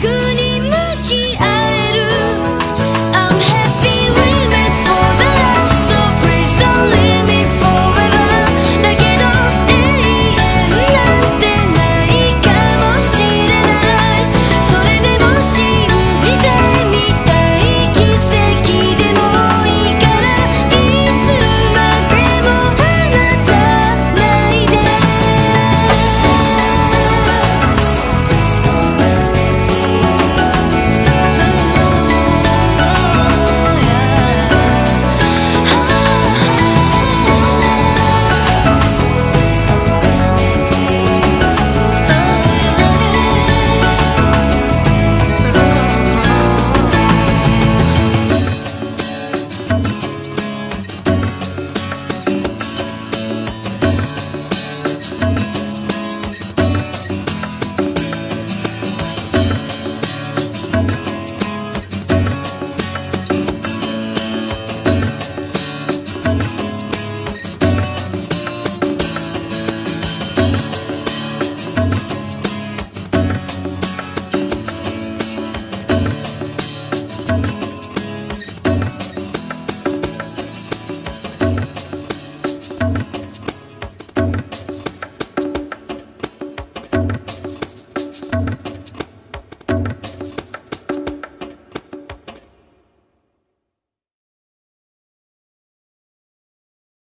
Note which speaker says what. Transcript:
Speaker 1: good.